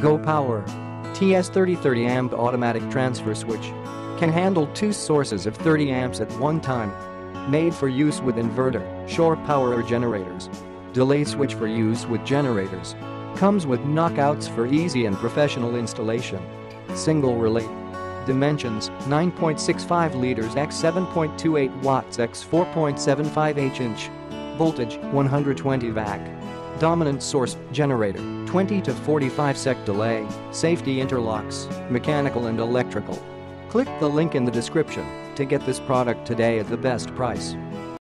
Go Power. TS3030 amp automatic transfer switch. Can handle two sources of 30 amps at one time. Made for use with inverter, shore power or generators. Delay switch for use with generators. Comes with knockouts for easy and professional installation. Single relay. Dimensions 9.65 liters x 7.28 watts x 4.75 H inch. Voltage 120 VAC. Dominant source generator 20 to 45 sec delay, safety interlocks, mechanical and electrical. Click the link in the description to get this product today at the best price.